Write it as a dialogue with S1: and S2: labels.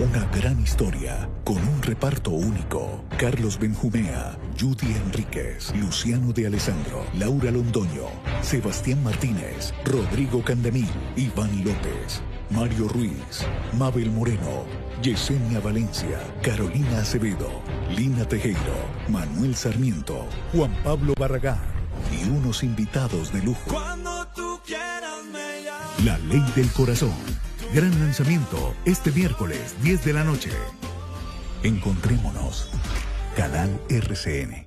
S1: Una gran historia con un reparto único. Carlos Benjumea, Judy Enríquez, Luciano de Alessandro, Laura Londoño, Sebastián Martínez, Rodrigo Candemil, Iván López, Mario Ruiz, Mabel Moreno, Yesenia Valencia, Carolina Acevedo, Lina Tejero, Manuel Sarmiento, Juan Pablo Barragán y unos invitados de lujo.
S2: Cuando tú quieras me.
S1: La Ley del Corazón. Gran lanzamiento este miércoles 10 de la noche. Encontrémonos. Canal RCN.